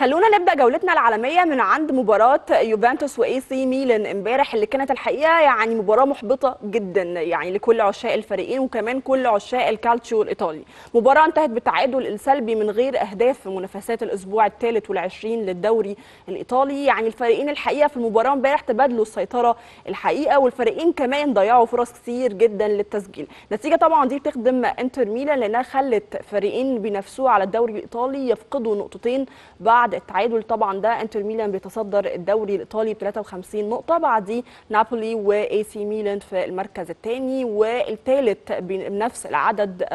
خلونا نبدأ جولتنا العالمية من عند مباراة يوفنتوس و AC ميلان امبارح اللي كانت الحقيقة يعني مباراة محبطة جدا يعني لكل عشاق الفريقين وكمان كل عشاق الكالتشيو الإيطالي. مباراة انتهت بالتعادل السلبي من غير أهداف في منافسات الأسبوع الثالث والعشرين للدوري الإيطالي. يعني الفريقين الحقيقة في المباراة امبارح تبادلوا السيطرة الحقيقة والفريقين كمان ضيعوا فرص كتير جدا للتسجيل. نتيجة طبعا دي بتخدم انتر ميلان لأنها خلت فريقين بينافسوه على الدوري الإيطالي يفقدوا نقطتين بعد التعادل طبعا ده إنتر ميلان بيتصدر الدوري الإيطالي ب 53 نقطة بعديه نابولي و AC ميلان في المركز الثاني والثالث بنفس العدد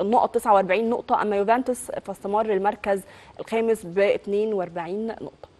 النقط 49 نقطة أما يوفنتوس فاستمر المركز الخامس ب 42 نقطة.